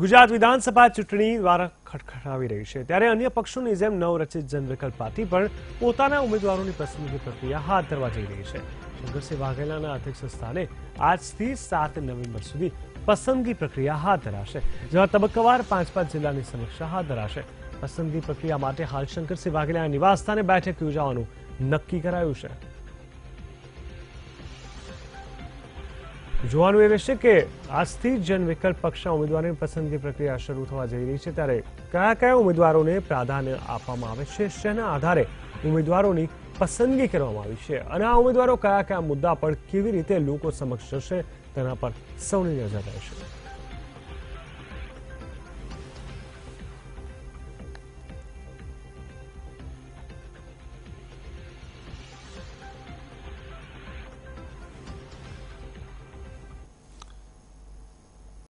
ગુજરાત વિધાનસભા ચૂંટણી દ્વારા ખટખટાવી રહી છે. ત્યારે અન્ય પક્ષોની જેમ નવરચિત જનવિકલ્પ પાર્ટી પણ પોતાના ઉમેદવારોની પસંદગી પ્રક્રિયા હાથ ધરવા જઈ રહી છે. શંકરસિંહ વાઘેલાના અધ્યક્ષ સ્થાને આજથી સાત નવેમ્બર સુધી પસંદગી પ્રક્રિયા હાથ ધરાશે. જેમાં તબક્કાવાર પાંચ પાંચ જિલ્લાની સમીક્ષા હાથ ધરાશે. પસંદગી પ્રક્રિયા માટે હાલ શંકરસિંહ વાઘેલાના નિવાસસ્થાને બેઠક યોજવાનું નક્કી કરાયું છે. જોવાનું એ રહેશે કે આજથી જન વિકલ્પ પક્ષના ઉમેદવારોની પસંદગી પ્રક્રિયા શરૂ થવા જઈ રહી છે. ત્યારે કયા કયા ઉમેદવારોને પ્રાધાન્ય આપવામાં આવે છે? શેના આધારે ઉમેદવારોની પસંદગી કરવામાં આવી છે? અને આ ઉમેદવારો કયા કયા મુદ્દા પર કેવી રીતે લોકો સમક્ષ જશે? તેના પર સૌની નજર રહેશે.